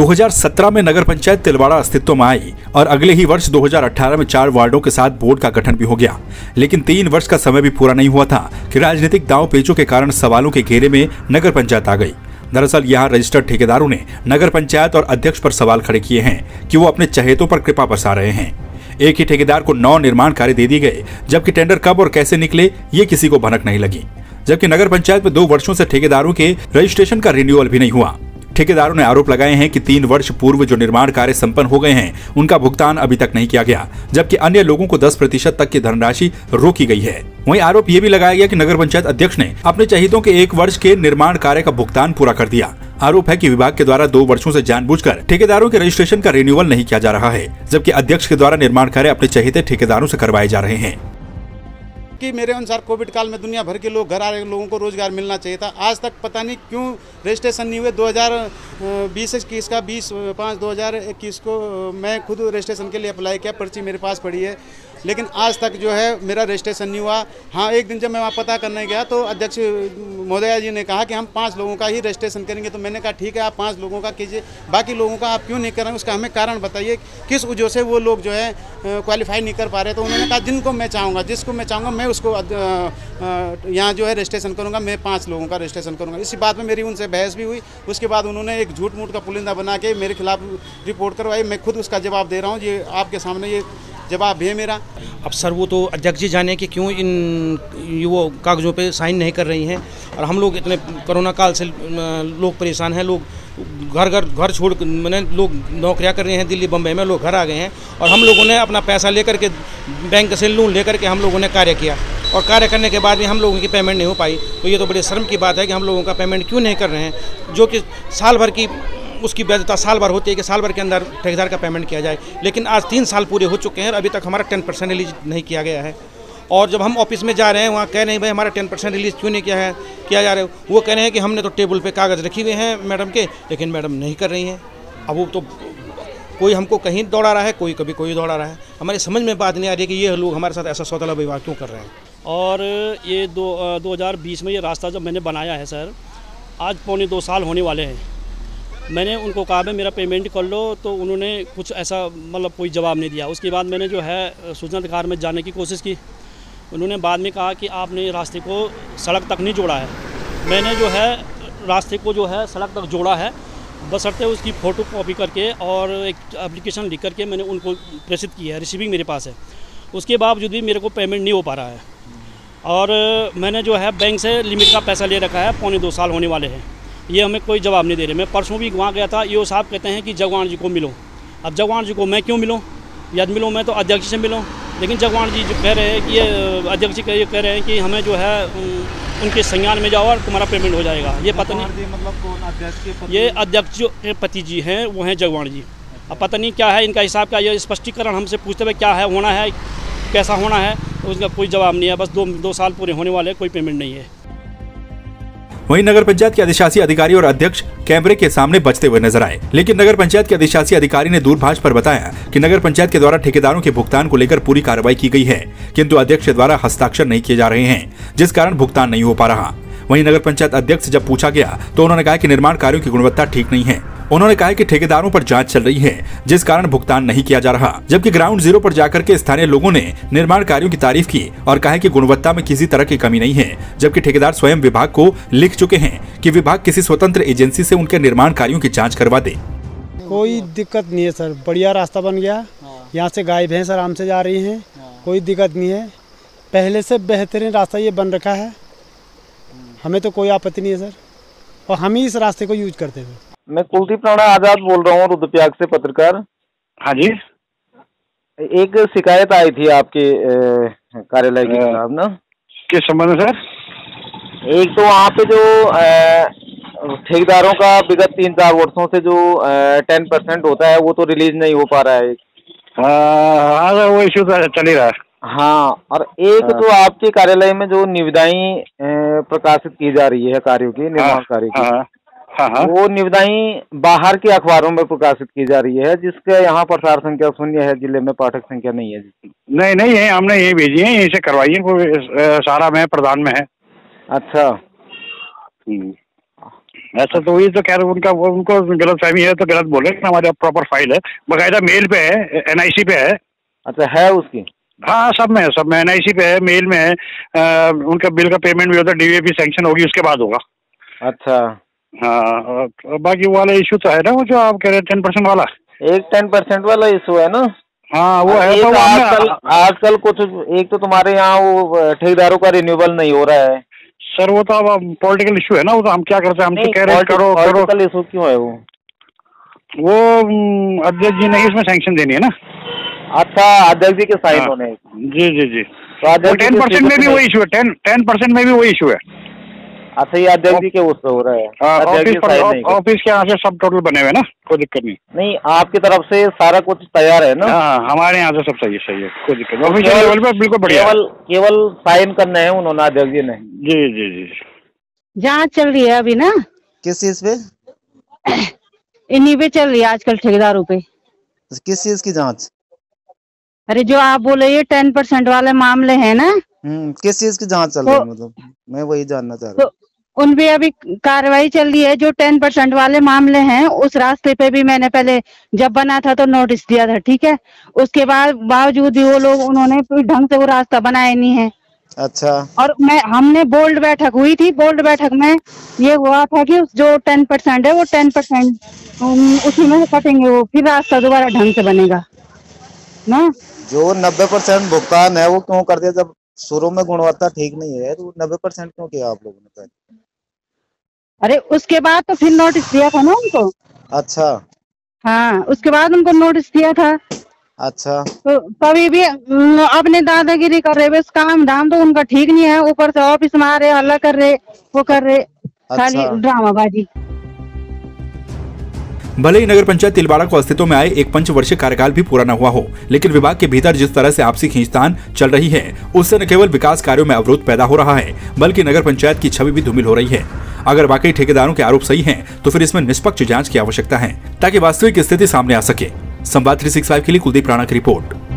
2017 में नगर पंचायत तिलवाड़ा अस्तित्व में आई और अगले ही वर्ष 2018 में चार वार्डों के साथ बोर्ड का गठन भी हो गया। लेकिन तीन वर्ष का समय भी पूरा नहीं हुआ था कि राजनीतिक दाव पेचों के कारण सवालों के घेरे में नगर पंचायत आ गई। दरअसल यहाँ रजिस्टर्ड ठेकेदारों ने नगर पंचायत और अध्यक्ष पर सवाल खड़े किए हैं कि वो अपने चहेतों पर कृपा बरसा रहे हैं। एक ही ठेकेदार को नौ निर्माण कार्य दे दिए गए, जबकि टेंडर कब और कैसे निकले, ये किसी को भनक नहीं लगी। जबकि नगर पंचायत में दो वर्षों से ठेकेदारों के रजिस्ट्रेशन का रिन्यूअल भी नहीं हुआ। ठेकेदारों ने आरोप लगाए हैं कि तीन वर्ष पूर्व जो निर्माण कार्य संपन्न हो गए हैं, उनका भुगतान अभी तक नहीं किया गया, जबकि अन्य लोगों को 10 प्रतिशत तक की धनराशि रोकी गई है। वहीं आरोप ये भी लगाया गया कि नगर पंचायत अध्यक्ष ने अपने चहितों के एक वर्ष के निर्माण कार्य का भुगतान पूरा कर दिया। आरोप है कि विभाग के द्वारा दो वर्षों से जानबूझकर ठेकेदारों के रजिस्ट्रेशन का रिन्यूअल नहीं किया जा रहा है, जबकि अध्यक्ष के द्वारा निर्माण कार्य अपने चहेते ठेकेदारों से करवाए जा रहे हैं। कि मेरे अनुसार कोविड काल में दुनिया भर के लोग, घर आ रहे लोगों को रोज़गार मिलना चाहिए था। आज तक पता नहीं क्यों रजिस्ट्रेशन नहीं हुए। 2020 इक्कीस का 20 पाँच 2021 को मैं खुद रजिस्ट्रेशन के लिए अप्लाई किया। पर्ची मेरे पास पड़ी है। लेकिन आज तक जो है मेरा रजिस्ट्रेशन नहीं हुआ। हाँ एक दिन जब मैं वहाँ पता करने गया तो अध्यक्ष महोदया जी ने कहा कि हम पाँच लोगों का ही रजिस्ट्रेशन करेंगे। तो मैंने कहा, ठीक है, आप पाँच लोगों का कीजिए। बाकी लोगों का आप क्यों नहीं कर रहे उसका हमें कारण बताइए। किस वजह से वो लोग जो है क्वालिफाई नहीं कर पा रहे? तो उन्होंने कहा, जिनको मैं चाहूँगा, जिसको मैं चाहूँगा, मैं उसको यहाँ जो है रजिस्ट्रेशन करूँगा, मैं पाँच लोगों का रजिस्ट्रेशन करूँगा। इसी बात में मेरी उनसे बहस भी हुई। उसके बाद उन्होंने एक झूठ मूठ का पुलिंदा बना के मेरे खिलाफ रिपोर्ट करवाई। मैं खुद उसका जवाब दे रहा हूँ। ये आपके सामने ये जवाब है मेरा। अब सर, वो तो अध्यक्ष जी जाने कि क्यों इन वो कागज़ों पे साइन नहीं कर रही हैं? और हम लोग इतने कोरोना काल से लोग परेशान हैं। लोग घर घर घर छोड़ मैंने लोग नौकरियाँ कर रहे हैं दिल्ली, बम्बई में, लोग घर आ गए हैं और हम लोगों ने अपना पैसा लेकर के, बैंक से लोन लेकर के हम लोगों ने कार्य किया। और कार्य करने के बाद भी हम लोगों की पेमेंट नहीं हो पाई। तो ये तो बड़े शर्म की बात है कि हम लोगों का पेमेंट क्यों नहीं कर रहे हैं, जो कि साल भर की उसकी वैधता साल भर होती है कि साल भर के अंदर ठेकेदार का पेमेंट किया जाए। लेकिन आज तीन साल पूरे हो चुके हैं और अभी तक हमारा टेन परसेंट नहीं किया गया है। और जब हम ऑफ़िस में जा रहे हैं, वहाँ कह रहे हैं, भाई, हमारा टेन परसेंट रिलीज़ क्यों नहीं किया है? किया जा रहा है? वो कह रहे हैं कि हमने तो टेबल पे कागज़ रखे हुए हैं मैडम के, लेकिन मैडम नहीं कर रही हैं। अब वो तो कोई हमको कहीं दौड़ा रहा है, कोई कभी कोई दौड़ा रहा है। हमारे समझ में बात नहीं आ रही कि ये लोग हमारे साथ ऐसा सौतला व्यवहार क्यों कर रहे हैं। और ये दो दो हज़ार बीस में ये रास्ता जब मैंने बनाया है, सर, आज पौने दो साल होने वाले हैं। मैंने उनको कहा, भाई, मेरा पेमेंट कर लो। तो उन्होंने कुछ ऐसा मतलब कोई जवाब नहीं दिया। उसके बाद मैंने जो है सूचना अधिकार में जाने की कोशिश की। उन्होंने बाद में कहा कि आपने रास्ते को सड़क तक नहीं जोड़ा है। मैंने जो है, रास्ते को जो है, सड़क तक जोड़ा है। बसरते उसकी फ़ोटो कॉपी करके और एक एप्लीकेशन लिख करके मैंने उनको प्रेषित की है, रिसीविंग मेरे पास है। उसके बावजूद भी मेरे को पेमेंट नहीं हो पा रहा है। और मैंने जो है, बैंक से लिमिट का पैसा ले रखा है, पौने दो साल होने वाले हैं। ये हमें कोई जवाब नहीं दे रहे। मैं परसों भी वहाँ गया था यो साहब कहते हैं कि जगवान जी को मिलो। अब जगवान जी को मैं क्यों मिलूँ? यदि मिलूँ, मैं तो अध्यक्ष से मिलूँ। लेकिन जगवान जी जो कह रहे हैं कि ये अध्यक्ष जी ये कह रहे हैं कि हमें जो है उनके संज्ञान में जाओ और तुम्हारा पेमेंट हो जाएगा। ये पता नहीं मतलब कौन अध्यक्ष के ये अध्यक्ष जो पति जी हैं वो हैं जगवान जी। अब पता नहीं क्या है इनका हिसाब का ये स्पष्टीकरण हमसे पूछते हुए क्या है होना है कैसा होना है तो उसका कोई जवाब नहीं है। बस दो दो साल पूरे होने वाले कोई पेमेंट नहीं है। वहीं नगर पंचायत के अधिशासी अधिकारी और अध्यक्ष कैमरे के सामने बचते हुए नज़र आए। लेकिन नगर पंचायत के अधिशासी अधिकारी ने दूरभाष पर बताया कि नगर पंचायत के द्वारा ठेकेदारों के भुगतान को लेकर पूरी कार्रवाई की गई है, किंतु अध्यक्ष द्वारा हस्ताक्षर नहीं किए जा रहे हैं, जिस कारण भुगतान नहीं हो पा रहा। वहीं नगर पंचायत अध्यक्ष जब पूछा गया तो उन्होंने कहा कि निर्माण कार्यों की गुणवत्ता ठीक नहीं है। उन्होंने कहा कि ठेकेदारों पर जाँच चल रही है जिस कारण भुगतान नहीं किया जा रहा जबकि ग्राउंड ज़ीरो पर जाकर के स्थानीय लोगों ने निर्माण कार्यों की तारीफ़ की और कहा कि गुणवत्ता में किसी तरह की कमी नहीं है जबकि ठेकेदार स्वयं विभाग को लिख चुके हैं कि विभाग किसी स्वतंत्र एजेंसी से उनके निर्माण कार्यों की जाँच करवा दे। कोई दिक्कत नहीं है सर। बढ़िया रास्ता बन गया। यहाँ से गाय भैंस आराम से जा रही हैं। कोई दिक्कत नहीं है। पहले से बेहतरीन रास्ता ये बन रखा है। हमें तो कोई आपत्ति नहीं है सर। और हम ही इस रास्ते को यूज़ करते थे मैं कुलदीप राणा आज़ाद बोल रहा हूँ रुद्रप्रयाग से पत्रकार। हाँ जी। एक शिकायत आई थी आपके कार्यालय के खिलाफ ना? किस संबंध में सर? एक तो वहाँ पे जो ठेकेदारों का विगत तीन चार वर्षों से जो टेन परसेंट होता है वो तो रिलीज़ नहीं हो पा रहा है। हाँ सर वो इशू तो चल ही रहा है। हाँ और एक हाँ। तो आपके कार्यालय में जो निविदाई प्रकाशित की जा रही है कार्यों की निर्माण हाँ, कार्य की हाँ, हाँ, हाँ वो निविदाई बाहर के अखबारों में प्रकाशित की जा रही है जिसके यहाँ प्रसार संख्या शून्य है ज़िले में पाठक संख्या नहीं है जिसकी। नहीं नहीं है हमने यही भेजी है यहीं से करवाइए सारा में प्रधान में है। अच्छा। हम्म। ऐसा तो वही तो कह रहे उनका उनको गलत फहमी है तो गलत बोले हमारे प्रॉपर फ़ाइल है बकायदा मेल पे है एनआईसी पे है। अच्छा है उसकी? हाँ सब में है सब में एनआईसी पे है मेल में है आ, उनका बिल का पेमेंट भी होता है डीवीपी सैंक्शन होगी उसके बाद होगा। अच्छा। हाँ बाकी वाला इशू तो है ना वो जो आप कह रहे हैं टेन परसेंट वाला? एक टेन परसेंट वाला इशू है ना। हाँ वो है तो आजकल आजकल कुछ एक तो तुम्हारे यहाँ वो ठेकेदारों का रिन्यूअल नहीं हो रहा है। सर वो तो अब पॉलिटिकल इशू है ना वो तो हम क्या करते हैं? हम तो कह रहे हैं करो पॉलिटिकल इशू क्यों है वो? वो अध्यक्ष जी ने इसमें सैंक्शन देनी है ना? अच्छा अध्यक्ष जी के साइन हाँ। होने। जी जी जी। तो टेन परसेंट में भी वही इशू है टेन टेन परसेंट में भी वही इशू है। अच्छा ये अध्यक्ष जी के उस हो रहा है? हाँ, ऑफ़िस ऑफ़िस के यहाँ से सब टोटल बने हुए ना? कोई दिक्कत नहीं। नहीं आपकी तरफ़ से सारा कुछ तैयार है ना? हाँ हमारे यहाँ से सब सही है सही है। कोई दिक्कत नहीं। ऑफिशियल लेवल पे बिल्कुल बढ़िया केवल केवल साइन करने हैं उन्होंने अध्यक्ष जी ने जी जी जी जाँच चल रही है अभी ना? किस चीज़ पे? इन्हीं पे चल रही है आजकल ठेकेदारों पे। किस चीज़ की जाँच? अरे जो आप बोले ये टेन परसेंट वाले मामले हैं ना? हम्म किस चीज़ की जाँच चल रही है तो- मतलब? मैं वही जानना चाह रहा तो उन पे अभी कार्रवाई चल रही है जो टेन परसेंट वाले मामले हैं उस रास्ते पे भी मैंने पहले जब बना था तो नोटिस दिया था ठीक है? उसके बाद बावजूद वो लोग उन्होंने ढंग से वो रास्ता बनाया नहीं है। अच्छा। और मैं हमने बोल्ड बैठक हुई थी बोल्ड बैठक में ये हुआ था कि जो टेन परसेंट है वो टेन परसेंट उसी में कटेंगे वो फिर रास्ता दोबारा ढंग से बनेगा। ना? जो नब्बे परसेंट भुगतान है वो क्यों कर दिया? जब शुरू में गुणवत्ता ठीक नहीं है तो नब्बे परसेंट क्यों किया आप लोगों ने? अरे उसके बाद तो फिर नोटिस दिया था ना उनको। अच्छा। हाँ उसके बाद उनको नोटिस दिया था। अच्छा। तो तभी भी अपने दादागिरी कर रहे बस काम धाम तो उनका ठीक नहीं है ऊपर से ऑफ़िस में आ रहे हल्ला कर रहे वो कर रहे खाली अच्छा। ड्रामाबाजी। भले ही नगर पंचायत तिलवाड़ा को अस्तित्व में आए एक पंच पंचवर्षीय कार्यकाल भी पूरा न हुआ हो लेकिन विभाग के भीतर जिस तरह से आपसी खींचतान चल रही है उससे न केवल विकास कार्यों में अवरोध पैदा हो रहा है बल्कि नगर पंचायत की छवि भी धूमिल हो रही है। अगर वाकई ठेकेदारों के आरोप सही हैं, तो फिर इसमें निष्पक्ष जाँच की आवश्यकता है ताकि वास्तविक स्थिति सामने आ सके। संवाद थ्री के लिए कुलदीप राणा की रिपोर्ट।